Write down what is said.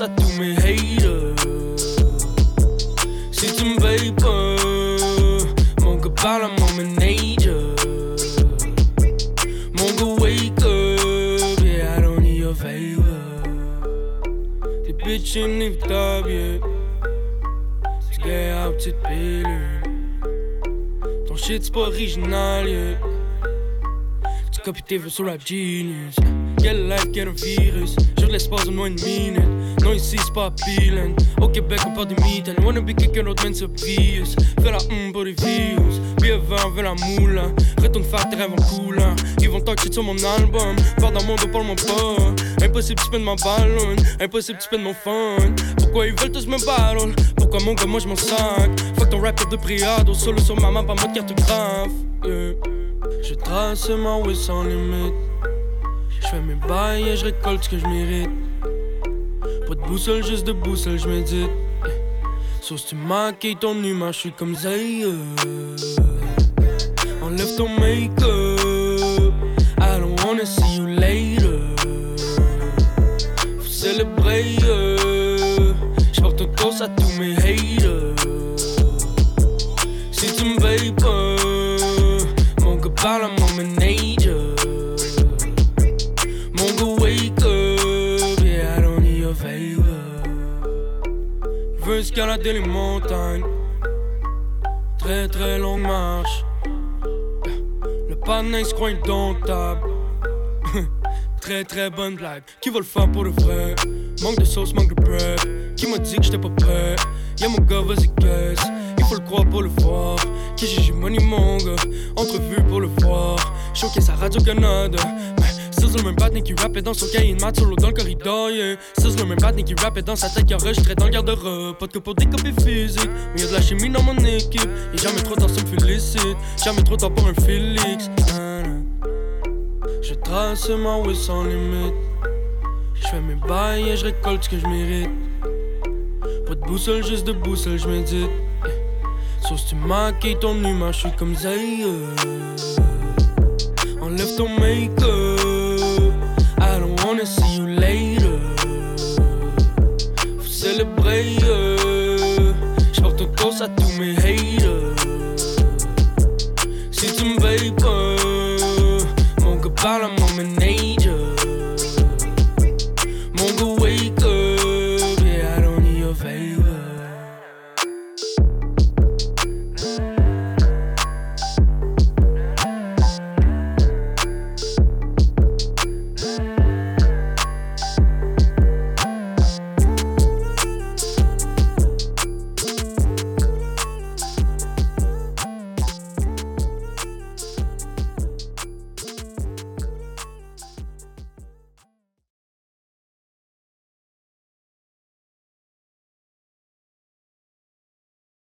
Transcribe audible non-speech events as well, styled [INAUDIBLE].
à tous mes haters. C'est une vapor, mon gars parle à mon manager. Mon gars wake up, yeah, I don't need your favor. T'es bitchin' if t'as bien, tu gagnes à petite pilule. Ton shit c'est pas original, yeah. Tu copies tes sur rap genius. Quelle life, quel virus. Sur l'espace de moins de minute. Non, ici c'est pas appealing. Au Québec, on parle de mitaines. Wanna be quelqu'un d'autre, c'est obvious. Fais la hum pour les views. Bien vin, veux la moule. Retourne faire tes rêves en coulant. Ils vont talk shit sur mon album. Parle dans mon dos, parle-moi pas. Impossible, tu de ma ballon. Impossible, tu de mon fun. Pourquoi ils veulent tous me battle? Pourquoi mon gars, moi je m'en sac? Fuck ton rap de priado. Solo sur ma main, pas mode cartographe. Yeah. Je trace ma way sans limite. Je fais mes bails et je récolte ce que je mérite. Pas de boussole, juste de boussole, je médite. Sauf si tu maquilles ton humain, je suis comme Zay. Enlève ton make-up. I don't wanna see you later. Faut célébrer. Je porte cause à tous mes wake up, I don't need your favor. Escalader les montagnes, très très longue marche. Le panin se croit indomptable. [LAUGHS] très très bonne blague. Qui va le faire pour le vrai? Manque de sauce, manque de bread. Qui m'a dit que j'étais pas prêt? Y'a mon gars, vas-y, guess. Il faut le croire pour le voir. Qui j'ai money, mon gars. Entrevue pour le voir. Choqué sa Radio-Canada. C'est le même batnik qui rappait dans son cahier de maths solo dans le corridor, yeah. C'est le même batnik qui rappait dans sa tête qui enregistrait dans garde-robe. Pas de que pour des copies physiques, mais y'a de la chimie dans mon équipe. Y'a jamais trop temps, ça me félicite. Jamais trop temps pour un Félix. Je trace ma way sans limite. Je fais mes bails et je récolte ce que je mérite. Pas de boussole, juste de boussole, je médite. Sauf si tu maquilles ton humain, je suis comme Zay. Enlève ton make-up. Je porte cause à tous mes